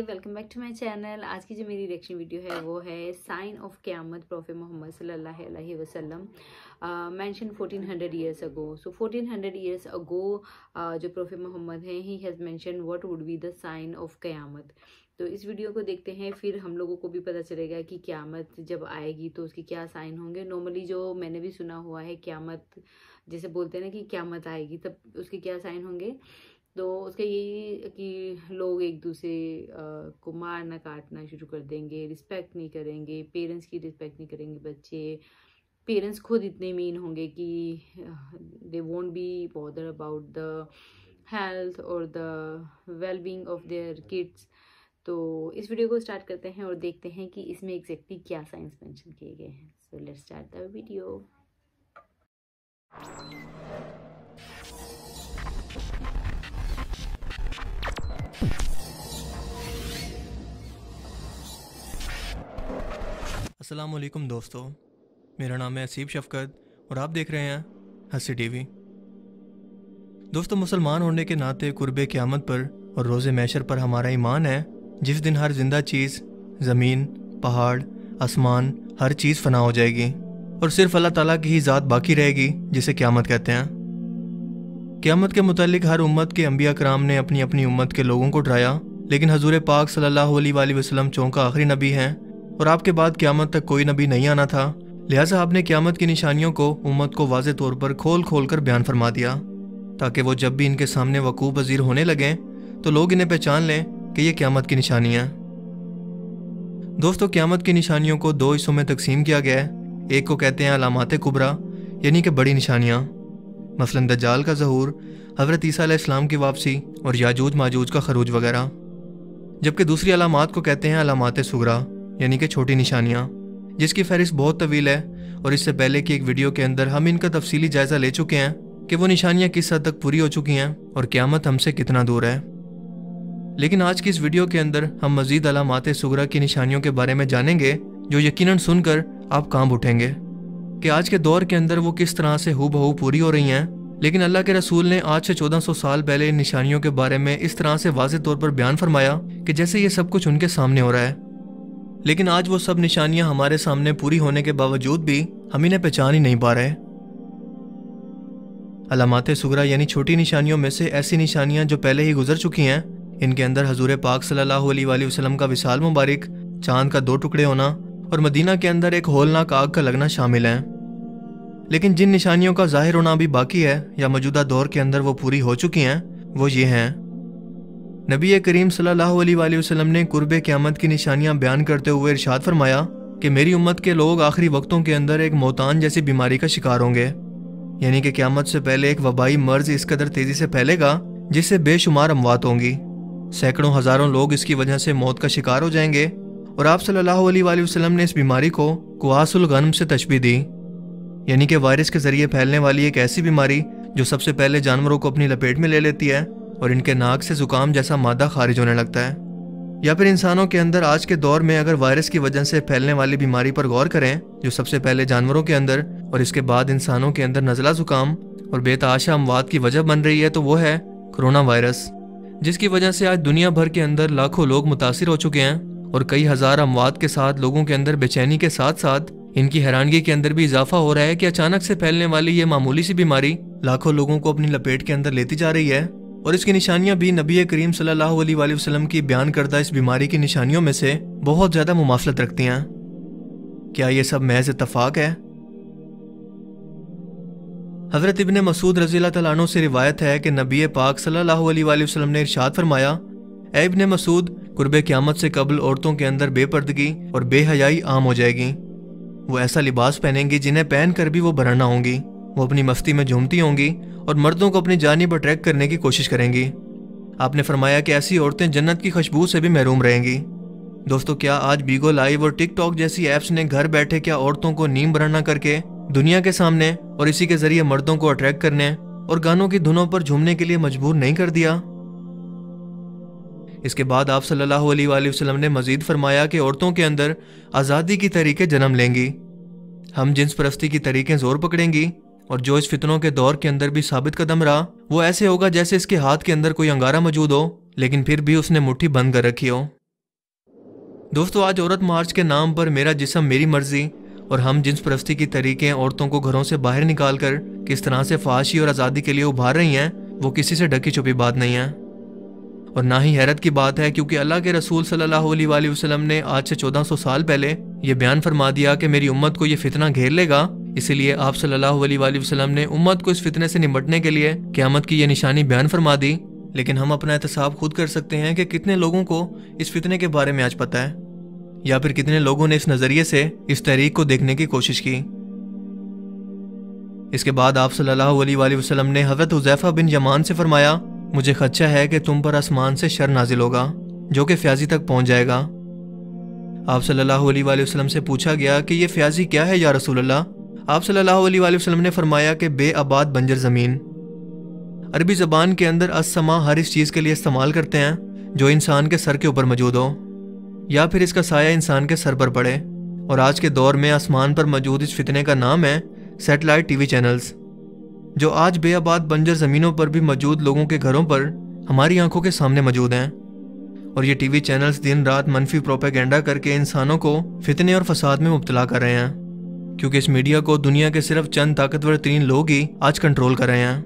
Welcome back to my channel आज की जो मेरी रिएक्शन वीडियो है, वो है साइन ऑफ़ क्यामत प्रोफे मोहम्मद सल्लल्लाहु अलैहि वसल्लम। Mention 1400 years ago so 1400 years ago जो प्रोफे मोहम्मद हैं he has mention what would be the sign of क्यामत तो इस वीडियो को देखते हैं, फिर हम लोगों को भी पता चलेगा कि क्यामत जब आएगी तो उसकी क्या साइन होंगे। नॉर्मली जो मैंने भी सुना हुआ है क्यामत जैसे बोलते हैं ना कि क्यामत आएगी, तब उसके क्या साइन होंगे? तो उसका यही कि लोग एक दूसरे को मारना, काटना शुरू कर देंगे रिस्पेक्ट नहीं करेंगे पेरेंट्स की रिस्पेक्ट नहीं करेंगे बच्चे। पेरेंट्स खुद इतने मीन होंगे कि they won't be bother about the health और the well being of their kids तो इस वीडियो को स्टार्ट करते हैं और देखते हैं कि इसमें एग्जैक्टली क्या साइंस मेंशन किए गए हैं। So let's start the video वालेकुम दोस्तों। मेरा नाम है असीब शफकत और आप देख रहे हैं हँसी टीवी। दोस्तों, मुसलमान होने के नाते कुर्ब क़्यामत पर और रोज़ मैशर पर हमारा ईमान है। जिस दिन हर ज़िंदा चीज़, ज़मीन, पहाड़, आसमान, हर चीज़ फना हो जाएगी और सिर्फ़ अल्लाह ताला की ही ज़ात बाकी रहेगी, जिसे क़्यामत कहते हैं। क़्यामत के मुतालिक हर उम्मत के अम्बिया कराम ने अपनी अपनी उम्मत के लोगों को डराया लेकिन हजूर पाक सल्लल्लाहु अलैहि वसल्लम चौंका आखिरी नबी हैं। और आपके बाद क्यामत तक कोई नबी नहीं आना था। लिहाजा आपने क्यामत की निशानियों को, उम्मत को वाज तौर पर खोल खोल कर बयान फरमा दिया। ताकि वो जब भी इनके सामने वकूब पजीर होने लगें तो लोग इन्हें पहचान लें कि ये क्यामत की निशानियाँ दोस्तों, क्यामत की निशानियों को दो हिस्सों में तकसीम किया गया है। एक को कहते हैं अलामत कुबरा, यानी कि बड़ी निशानियाँ। मसलन दजाल का जहूर, हज़रत ईसीम की वापसी और याजूज माजूज का खरूज वगैरह। जबकि दूसरी अलामत को कहते हैं अलामत सुगरा। यानी कि छोटी निशानियाँ, जिसकी फहरिस्त बहुत तवील है और इससे पहले की एक वीडियो के अंदर हम इनका तफसीली जायजा ले चुके हैं कि वो निशानियाँ किस हद तक पूरी हो चुकी हैं और क़्यामत हमसे कितना दूर है। लेकिन आज की इस वीडियो के अंदर हम मजीद अलामत सुगरा की निशानियों के बारे में जानेंगे, जो यकीनन सुनकर आप काँप उठेंगे कि आज के दौर के अंदर वो किस तरह से हु बहू पूरी हो रही हैं। लेकिन अल्लाह के रसूल ने आज से 1400 साल पहले इन निशानियों के बारे में इस तरह से वाज तौर पर बयान फरमाया कि जैसे ये सब कुछ उनके सामने हो रहा है। लेकिन आज वो सब निशानियाँ हमारे सामने पूरी होने के बावजूद भी हम इन्हें पहचान ही नहीं पा रहे अलामत सुगरा यानी छोटी निशानियों में से ऐसी निशानियाँ जो पहले ही गुजर चुकी हैं, इनके अंदर हजूर पाक सल्लल्लाहु अलैहि वसल्लम का विशाल मुबारक, चाँद का दो टुकड़े होना और मदीना के अंदर एक होलनाक आग का लगना शामिल है। लेकिन जिन निशानियों का ज़ाहिर होना भी बाकी है या मौजूदा दौर के अंदर वो पूरी हो चुकी हैं, वो ये हैं। नबी करीम वसल्लम ने कुर्ब क़्यामत की निशानियाँ बयान करते हुए इरशाद फरमाया कि मेरी उम्मत के लोग आखिरी वक्तों के अंदर एक मोतान जैसी बीमारी का शिकार होंगे। यानी कि क़्यामत से पहले एक वबाई मर्ज इस कदर तेज़ी से फैलेगा, जिससे बेशुमार अमवात होंगी। सैकड़ों हज़ारों लोग इसकी वजह से मौत का शिकार हो जाएँगे और आप सल्लल्लाहु अलैहि वसल्लम ने इस बीमारी को कुआसुल गनम से तशबी दी। यानी कि वायरस के ज़रिए फैलने वाली एक ऐसी बीमारी जो सबसे पहले जानवरों को अपनी लपेट में ले लेती है और इनके नाक से जुकाम जैसा मादा खारिज होने लगता है। या फिर इंसानों के अंदर आज के दौर में अगर वायरस की वजह से फैलने वाली बीमारी पर गौर करें, जो सबसे पहले जानवरों के अंदर और इसके बाद इंसानों के अंदर नजला जुकाम और बेताशा अमवात की वजह बन रही है तो वो है कोरोना वायरस, जिसकी वजह से आज दुनिया भर के अंदर लाखों लोग मुतासर हो चुके हैं और कई हज़ार अमवात के साथ, लोगों के अंदर बेचैनी के साथ साथ इनकी हैरानगी के अंदर भी इजाफा हो रहा है कि अचानक से फैलने वाली ये मामूली सी बीमारी लाखों लोगों को अपनी लपेट के अंदर लेती जा रही है। और इसकी निशानियाँ भी नबी करीम वसल्लम की बयान करदा इस बीमारी की निशानियों में से बहुत ज़्यादा मुमासलत रखती हैं। क्या यह सब महज इतफाक है? हज़रत इबन मसूद रज़ी तु से रिवायत है कि नबी पाक सल्लल्लाहु ने इरशाद फरमाया इबन मसूद, कुर्ब क़्यामत से कबल औरतों के अंदर बेपर्दगी और बेहयाई आम हो जाएगी। वो ऐसा लिबास पहनेंगी जिन्हें पहन कर भी वो बरना होंगी। वो अपनी मस्ती में झूमती होंगी और मर्दों को अपनी जानब अट्रैक्ट करने की कोशिश करेंगी। आपने फरमाया कि ऐसी औरतें जन्नत की खुशबू से भी महरूम रहेंगी। दोस्तों, क्या आज बीगो लाइव और टिकटॉक जैसी एप्स ने घर बैठे क्या औरतों को नीम बरना करके दुनिया के सामने और इसी के ज़रिए मर्दों को अट्रैक्ट करने और गानों की धुनों पर झूमने के लिए मजबूर नहीं कर दिया? इसके बाद आप सल्लल्लाहु अलैहि वसल्लम ने मजीद फरमाया कि औरतों के अंदर आज़ादी की तरीके जन्म लेंगी। हम जिन्स परस्ती की तरीके ज़ोर पकड़ेंगी और जो इस फितनों के दौर के अंदर भी साबित कदम रहा, वो ऐसे होगा जैसे इसके हाथ के अंदर कोई अंगारा मौजूद हो, लेकिन फिर भी उसने मुट्ठी बंद कर रखी हो। दोस्तों, आज औरत मार्च के नाम पर मेरा जिसम मेरी मर्ज़ी और हम जिन्स परस्ती की तरीके औरतों को घरों से बाहर निकाल कर किस तरह से फाशी और आज़ादी के लिए उभार रही हैं, वो किसी से ढकी छुपी बात नहीं है। और ना ही हैरत की बात है, क्योंकि अल्लाह के रसूल सल्लल्लाहु अलैहि वसल्लम ने आज से 1400 साल पहले ये बयान फरमा दिया कि मेरी उम्मत को ये फितना घेर लेगा इसीलिए आप सल्लल्लाहु अलैहि वसल्लम ने उम्मत को इस फितने से निपटने के लिए क्यामत की ये निशानी बयान फरमा दी लेकिन हम अपना एहतसाब खुद कर सकते हैं कि कितने लोगों को इस फितने के बारे में आज पता है, या फिर कितने लोगों ने इस नज़रिए से इस तहरीक को देखने की कोशिश की। इसके बाद आप सल्लल्लाहु अलैहि वसल्लम ने हज़रत हुजैफा बिन यमान से फरमाया, मुझे खदशा है कि तुम पर आसमान से शर नाजिल होगा, जो कि फ्याजी तक पहुँच जाएगा। आप सल्लल्लाहु अलैहि वसल्लम से पूछा गया कि यह फ्याजी क्या है या रसूल अल्लाह आप सल्लल्लाहु अलैहि वसल्लम ने फरमाया कि बेआबाद बंजर ज़मीन। अरबी ज़बान के अंदर असमा हर इस चीज़ के लिए इस्तेमाल करते हैं, जो इंसान के सर के ऊपर मौजूद हो, या फिर इसका साया इंसान के सर पर पड़े। और आज के दौर में आसमान पर मौजूद इस फितने का नाम है सेटेलाइट टीवी चैनल्स, जो आज बेआबाद बंजर ज़मीनों पर भी मौजूद लोगों के घरों पर हमारी आँखों के सामने मौजूद हैं। और ये टीवी चैनल्स दिन रात मनफी प्रोपेगेंडा करके इंसानों को फितने और फसाद में मुबतला कर रहे हैं। क्योंकि इस मीडिया को दुनिया के सिर्फ़ चंद ताकतवर तीन लोग ही आज कंट्रोल कर रहे हैं।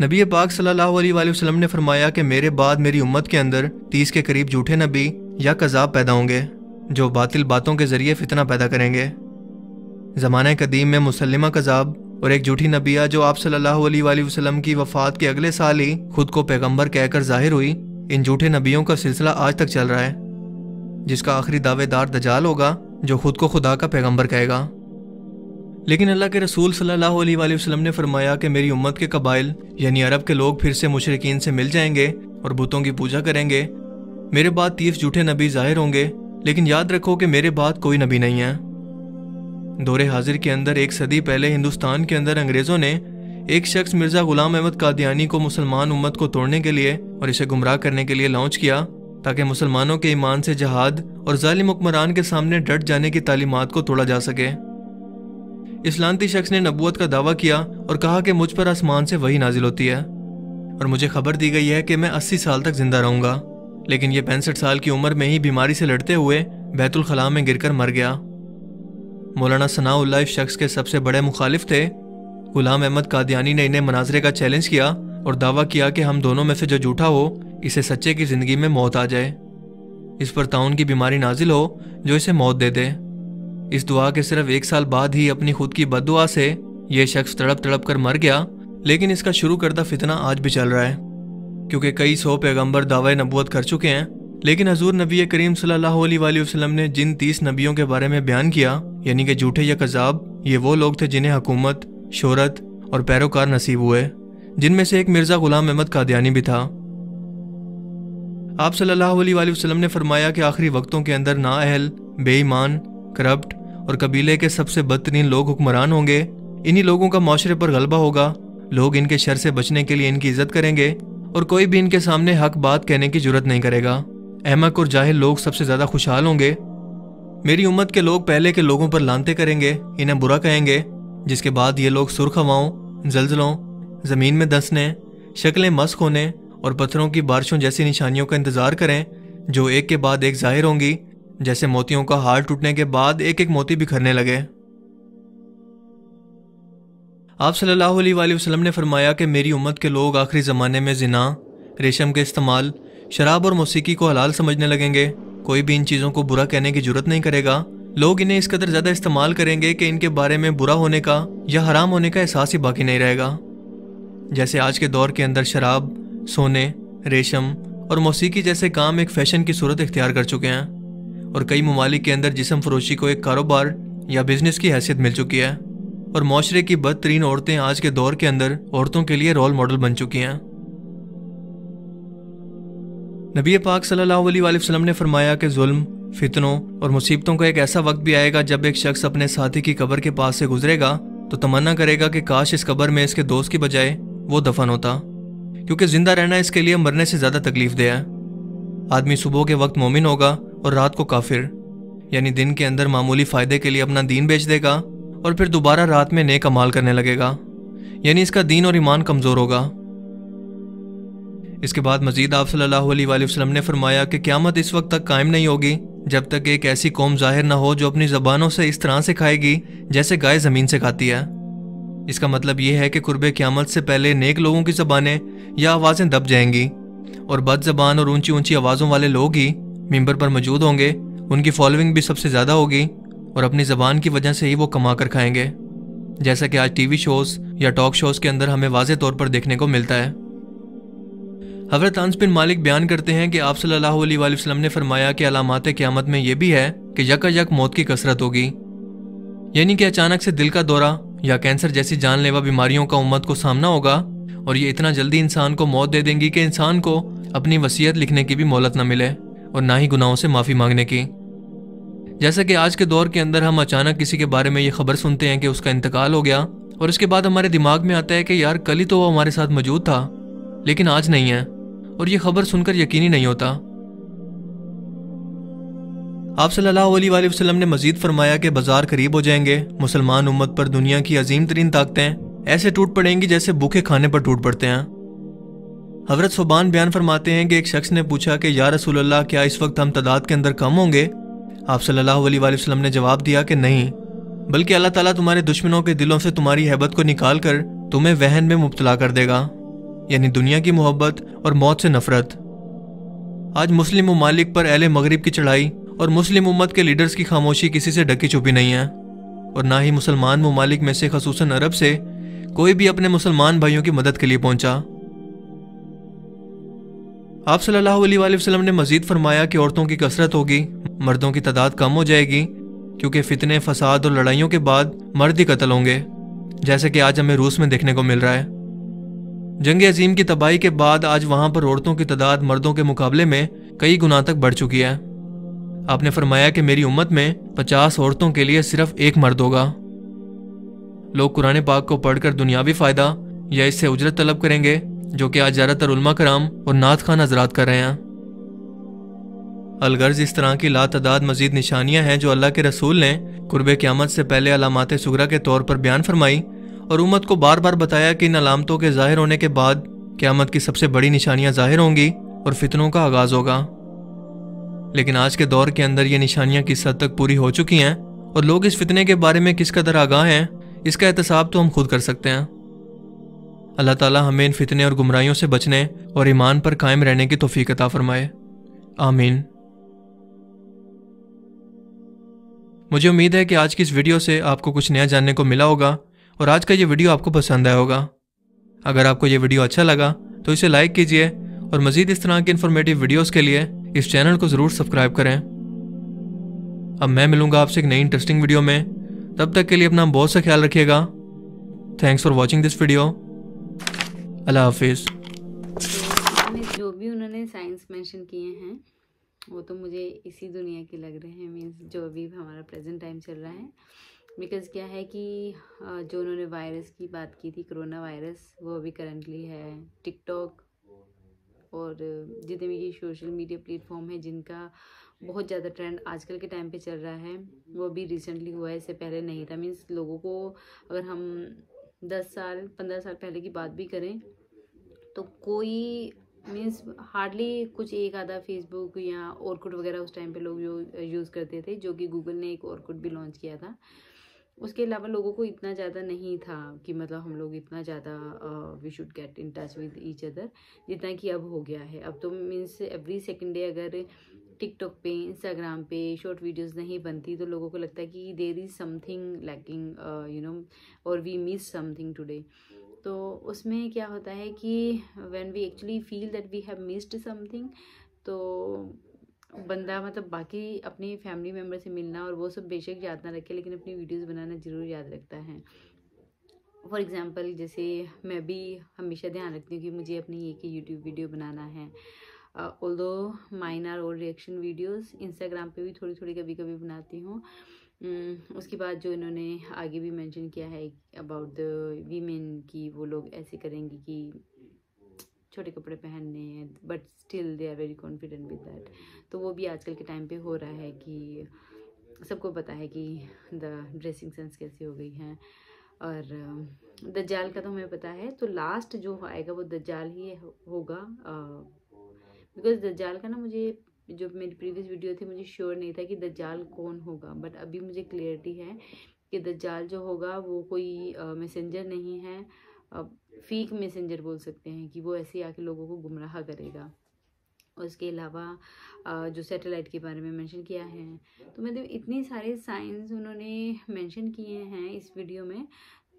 नबी पाक सल्लल्लाहु अलैहि वसल्लम ने फरमाया कि मेरे बाद मेरी उम्मत के अंदर तीस के करीब झूठे नबी या कजाब पैदा होंगे, जो बातिल बातों के ज़रिए फितना पैदा करेंगे। ज़माना कदीम में मुसलमा कजाब और एक झूठी नबिया जो आप सल्लल्लाहु अलैहि वसल्लम की वफात के अगले साल ही खुद को पैगंबर कहकर ज़ाहिर हुई, इन झूठे नबियों का सिलसिला आज तक चल रहा है, जिसका आखिरी दावेदार दजाल होगा जो खुद को खुदा का पैगंबर कहेगा। लेकिन अल्लाह के रसूल सल्लल्लाहु अलैहि वसल्लम ने फरमाया कि मेरी उम्मत के कबाइल, यानी अरब के लोग फिर से मुशरकिन से मिल जाएँगे और बुतों की पूजा करेंगे। मेरे बाद तीस झूठे नबी ज़ाहिर होंगे, लेकिन याद रखो कि मेरे बाद कोई नबी नहीं है। दौरे हाजिर के अंदर एक सदी पहले हिंदुस्तान के अंदर अंग्रेज़ों ने एक शख्स मिर्ज़ा गुलाम अहमद कादियानी को मुसलमान उम्मत को तोड़ने के लिए और इसे गुमराह करने के लिए लॉन्च किया। ताकि मुसलमानों के ईमान से जहाद और जालिम हुक्मरान के सामने डट जाने की तालीमत को तोड़ा जा सके। इस्लांती शख्स ने नबूत का दावा किया और कहा कि मुझ पर आसमान से वही नाजिल होती है। और मुझे खबर दी गई है कि मैं अस्सी साल तक ज़िंदा रहूँगा, लेकिन यह पैंसठ साल की उम्र में ही बीमारी से लड़ते हुए बैतुल खला में गिरकर मर गया। मौलाना सनाउल्ला इस शख्स के सबसे बड़े मुखालिफ थे। गुलाम अहमद कादियानी ने इन्हें मनाजरे का चैलेंज किया और दावा किया कि हम दोनों में से जो झूठा हो इसे सच्चे की ज़िंदगी में मौत आ जाए। इस पर ताउन की बीमारी नाजिल हो, जो इसे मौत दे दे। इस दुआ के सिर्फ़ एक साल बाद ही अपनी खुद की बदुआ से यह शख्स तड़प तड़प कर मर गया, लेकिन इसका शुरू करता फितना आज भी चल रहा है। क्योंकि कई सौ पैगंबर दावा नबूत कर चुके हैं, लेकिन हजूर नबी करीम वसल्लम ने जिन तीस नबियों के बारे में बयान किया, यानी कि झूठे या कजाब, ये वो लोग थे जिन्हें हुकूमत, शोहरत और पैरोकार नसीब हुए, जिनमें से एक मिर्ज़ा गुलाम अहमद कादयानी भी था। आप सल्लल्लाहु अलैहि वसल्लम ने फरमाया कि आखिरी वक्तों के अंदर नाअहल, बेईमान, करप्ट और कबीले के सबसे बदतरीन लोग हुक्मरान होंगे। इन्हीं लोगों का माशरे पर गलबा होगा। लोग इनके शर से बचने के लिए इनकी इज़्ज़त करेंगे और कोई भी इनके सामने हक बात कहने की ज़रूरत नहीं करेगा। अहमक और जाहिल लोग सबसे ज़्यादा खुशहाल होंगे। मेरी उम्मत के लोग पहले के लोगों पर लानते करेंगे, इन्हें बुरा कहेंगे, जिसके बाद ये लोग सुर्ख हवाओं, जलजलों, ज़मीन में दसने, शक्लें मस्क होने और पत्थरों की बारिशों जैसी निशानियों का इंतज़ार करें, जो एक के बाद एक ज़ाहिर होंगी, जैसे मोतियों का हार टूटने के बाद एक एक मोती बिखरने लगे। आप सल्लल्लाहु अलैहि वसल्लम ने फरमाया कि मेरी उम्मत के लोग आखिरी ज़माने में जिना, रेशम के इस्तेमाल, शराब और मौसीकी को हलाल समझने लगेंगे। कोई भी इन चीज़ों को बुरा कहने की ज़रूरत नहीं करेगा। लोग इन्हें इस कदर ज़्यादा इस्तेमाल करेंगे कि इनके बारे में बुरा होने का या हराम होने का एहसास ही बाकी नहीं रहेगा। जैसे आज के दौर के अंदर शराब सोने, रेशम और मौसीकी जैसे काम एक फ़ैशन की सूरत इख्तियार कर चुके हैं और कई ममालिक के अंदर जिसम फरोशी को एक कारोबार या बिज़नेस की हैसियत मिल चुकी है और माशरे की बदतरीन औरतें आज के दौर के अंदर औरतों के लिए रोल मॉडल बन चुकी हैं। नबी पाक अलैहि वसल्लम ने फरमाया कि जुल्म, फितनों और मुसीबतों का एक ऐसा वक्त भी आएगा जब एक शख्स अपने साथी की कब्र के पास से गुजरेगा तो तमन्ना करेगा कि काश इस कब्र में इसके दोस्त की बजाय वो दफन होता। क्योंकि ज़िंदा रहना इसके लिए मरने से ज़्यादा तकलीफ़ दे है। आदमी सुबह के वक्त मोमिन होगा और रात को काफिर, यानी दिन के अंदर मामूली फ़ायदे के लिए अपना दीन बेच देगा और फिर दोबारा रात में नेक अमाल करने लगेगा, यानी इसका दीन और ईमान कमज़ोर होगा। इसके बाद मजीद आप सल्लल्लाहु अलैहि वसल्लम ने फरमाया कि क़्यामत इस वक्त तक कायम नहीं होगी, जब तक एक ऐसी कौम ज़ाहिर ना हो जो अपनी ज़बानों से इस तरह से खाएगी जैसे गाय ज़मीन से खाती है। इसका मतलब यह है कि कुर्ब क़्यामत से पहले नेक लोगों की ज़बानें या आवाज़ें दब जाएँगी, और बद ज़बान और ऊँची ऊँची आवाज़ों वाले लोग ही मेंबर पर मौजूद होंगे, उनकी फॉलोइंग भी सबसे ज़्यादा होगी, और अपनी ज़बान की वजह से ही वो कमा कर खाएँगे। जैसा कि आज टीवी शोज़ या टॉक शोज़ के अंदर हमें वाज तौर पर देखने को मिलता है। हज़रत अंस बिन मालिक बयान करते हैं कि आप सल्लल्लाहु अलैहि वसल्लम ने फरमाया कि अलामत क़्यामत में यह भी है कि यका यक मौत की कसरत होगी। यानी कि अचानक से दिल का दौरा या कैंसर जैसी जानलेवा बीमारियों का उम्मत को सामना होगा, और ये इतना जल्दी इंसान को मौत दे देंगी कि इंसान को अपनी वसीयत लिखने की भी मोहलत न मिले, और ना ही गुनाहों से माफ़ी मांगने की। जैसा कि आज के दौर के अंदर हम अचानक किसी के बारे में ये खबर सुनते हैं कि उसका इंतकाल हो गया, और उसके बाद हमारे दिमाग में आता है कि यार, कल ही तो वो हमारे साथ मौजूद था, लेकिन आज नहीं है, और ये खबर सुनकर यकीनी नहीं होता। आप सल्लल्लाहु अलैहि वसल्लम ने मजीद फरमाया कि बाज़ार करीब हो जाएँगे। मुसलमान उम्मत पर दुनिया की अजीम तरीन ताकतें ऐसे टूट पड़ेंगी जैसे भूखे खाने पर टूट पड़ते हैं। हज़रत सुबान बयान फरमाते हैं कि एक शख्स ने पूछा कि, या रसूल अल्लाह क्या इस वक्त हम तादाद के अंदर कम होंगे? आप सल्लल्लाहु अलैहि वसल्लम ने जवाब दिया कि, नहीं, बल्कि अल्लाह ताला तुम्हारे दुश्मनों के दिलों से तुम्हारी हैबत को निकाल कर तुम्हें वहन में मुबतला कर देगा, यानी दुनिया की मोहब्बत और मौत से नफरत। आज मुस्लिम ममालिक पर अहले मगरब की चढ़ाई और मुस्लिम उम्मत के लीडर्स की खामोशी किसी से ढकी छुपी नहीं है। और ना ही मुसलमान ममालिक में से खसूस अरब से, कोई भी अपने मुसलमान भाइयों की मदद के लिए पहुँचा। आप सल्लल्लाहु अलैहि वसल्लम ने मजीद फरमाया कि औरतों की कसरत होगी, मर्दों की तादाद कम हो जाएगी, क्योंकि फितने, फसाद और लड़ाइयों के बाद मर्द ही कत्ल होंगे, जैसे कि आज हमें रूस में देखने को मिल रहा है। जंग अजीम की तबाही के बाद आज वहाँ पर औरतों की तादाद मर्दों के मुकाबले में कई गुना तक बढ़ चुकी है। आपने फरमाया कि मेरी उम्मत में पचास औरतों के लिए सिर्फ़ एक मर्द होगा। लोग कुरान पाक को पढ़कर दुनियावी फ़ायदा या इससे उजरत तलब करेंगे, जो कि आज ज़्यादातर उलमा कराम और नात खान हजरात कर रहे हैं। अलगर्ज इस तरह की लातदाद मजीद निशानियाँ हैं जो अल्लाह के रसूल ने कुर्ब क़्यामत से पहले अलामत सुगरा के तौर पर बयान फरमाई और उम्मत को बार बार बताया कि इन अलामतों के ज़ाहिर होने के बाद क्यामत की सबसे बड़ी निशानियाँ ज़ाहिर होंगी और फितनों का आगाज़ होगा। लेकिन आज के दौर के अंदर ये निशानियाँ किस हद तक पूरी हो चुकी हैं और लोग इस फितने के बारे में किस कदर आगाह हैं, इसका एहतसाब तो हम खुद कर सकते हैं। अल्लाह ताला हमें इन फितने और गुमराहियों से बचने और ईमान पर कायम रहने की तोफ़ी अता फरमाए। आमीन। मुझे उम्मीद है कि आज की इस वीडियो से आपको कुछ नया जानने को मिला होगा और आज का ये वीडियो आपको पसंद आया होगा। अगर आपको ये वीडियो अच्छा लगा तो इसे लाइक कीजिए और मज़ीद इस तरह की इन्फॉर्मेटिव वीडियोस के लिए इस चैनल को ज़रूर सब्सक्राइब करें। अब मैं मिलूँगा आपसे एक नई इंटरेस्टिंग वीडियो में। तब तक के लिए अपना बहुत सा ख्याल रखिएगा। Thanks for watching this video अल्लाह हाफिज़। जो भी उन्होंने साइंस मेंशन किए हैं, वो तो मुझे इसी दुनिया के लग रहे हैं मीन्स जो अभी हमारा प्रेजेंट टाइम चल रहा है। बिकॉज़ क्या है कि जो उन्होंने वायरस की बात की थी कोरोना वायरस वो अभी करंटली है। टिकटॉक और जितने भी ये सोशल मीडिया प्लेटफॉर्म है जिनका बहुत ज़्यादा ट्रेंड आजकल के टाइम पे चल रहा है, वो भी रिसेंटली हुआ है, इससे पहले नहीं था। मीन्स लोगों को अगर हम दस साल, पंद्रह साल पहले की बात भी करें तो कोई, मीन्स हार्डली कुछ एक आधा फेसबुक या ओरकुट वगैरह उस टाइम पे लोग यूज़ करते थे, जो कि गूगल ने एक ओरकुट भी लॉन्च किया था। उसके अलावा लोगों को इतना ज़्यादा नहीं था कि मतलब हम लोग इतना ज़्यादा we should get in touch with each other जितना कि अब हो गया है। अब तो मीन्स एवरी सेकेंड डे अगर टिकटॉक पे इंस्टाग्राम पे शॉर्ट वीडियोस नहीं बनती तो लोगों को लगता है कि there is something lacking you know और वी मिस समथिंग टुडे तो उसमें क्या होता है कि when we actually feel that we have missed something तो बंदा मतलब बाकी अपनी फैमिली मेंबर से मिलना और वो सब बेशक याद ना रखे, लेकिन अपनी वीडियोस बनाना ज़रूर याद रखता है। फॉर एग्ज़ाम्पल जैसे मैं भी हमेशा ध्यान रखती हूँ कि मुझे अपनी एक ही यूट्यूब वीडियो बनाना है। ऑल दो माइन आर और रिएक्शन वीडियोस इंस्टाग्राम पे भी थोड़ी थोड़ी कभी कभी बनाती हूँ। उसके बाद जो इन्होंने आगे भी मेंशन किया है अबाउट द वीमेन की वो लोग ऐसे करेंगे कि छोटे कपड़े पहनने हैं but still they are very confident with that तो वो भी आजकल के टाइम पे हो रहा है कि सबको पता है कि द ड्रेसिंग सेंस कैसी हो गई है। और दज्जाल का तो हमें पता है तो लास्ट जो आएगा वो दज्जाल ही होगा। बिकॉज़ दज्जाल का ना मुझे, जो मेरी प्रीवियस वीडियो थी, मुझे श्योर नहीं था कि दज्जाल कौन होगा बट अभी मुझे क्लियरिटी है कि दज्जाल जो होगा वो कोई मैसेंजर नहीं है। फीक मैसेंजर बोल सकते हैं कि वो ऐसे आके लोगों को गुमराह करेगा। उसके अलावा जो सैटेलाइट के बारे में मेंशन किया है तो मतलब इतने सारे साइंस उन्होंने मेंशन किए हैं इस वीडियो में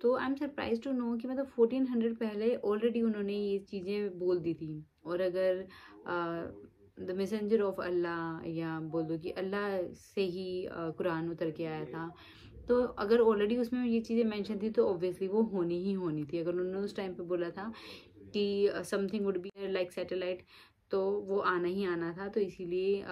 तो I am surprised to know कि मतलब फोर्टीन हंड्रेड पहले ऑलरेडी उन्होंने ये चीज़ें बोल दी थी। और अगर द मैसेंजर ऑफ़ अल्लाह या बोल दो कि अल्लाह से ही कुरान उतर के आया था तो अगर ऑलरेडी उसमें ये चीज़ें मेंशन थी तो ऑब्वियसली वो होनी ही होनी थी। अगर उन्होंने उस टाइम पे बोला था कि something would be like satellite तो वो आना ही आना था। तो इसीलिए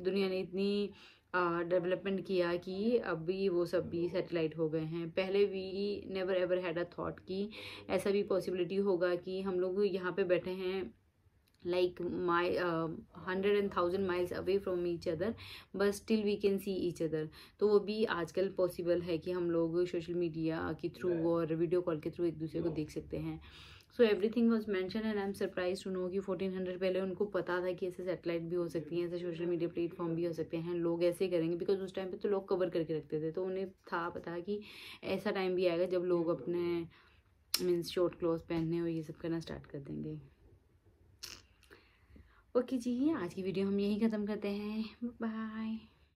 दुनिया ने इतनी डेवलपमेंट किया कि अभी वो सब भी सेटेलाइट हो गए हैं। पहले भी never ever had a thought कि ऐसा भी पॉसिबिलिटी होगा कि हम लोग यहाँ पे बैठे हैं। Like my uh, hundred and thousand miles away from each other but still we can see each other. तो वो भी आजकल पॉसिबल है कि हम लोग सोशल मीडिया के थ्रू और वीडियो कॉल के थ्रू एक दूसरे को देख सकते हैं। So everything was mention and I am surprise to know कि फोर्टीन हंड्रेड पहले उनको पता था कि ऐसे सेटेलाइट भी हो सकती हैं ऐसे सोशल मीडिया प्लेटफॉर्म भी हो सकते हैं लोग ऐसे करेंगे बिकॉज़ उस टाइम पे तो लोग कवर करके रखते थे तो उन्हें था पता कि ऐसा टाइम भी आएगा जब लोग अपने मीन्स शॉर्ट क्लॉथ पहनने और ये सब करना स्टार्ट कर देंगे। ओके जी आज की वीडियो हम यहीं ख़त्म करते हैं। बाय।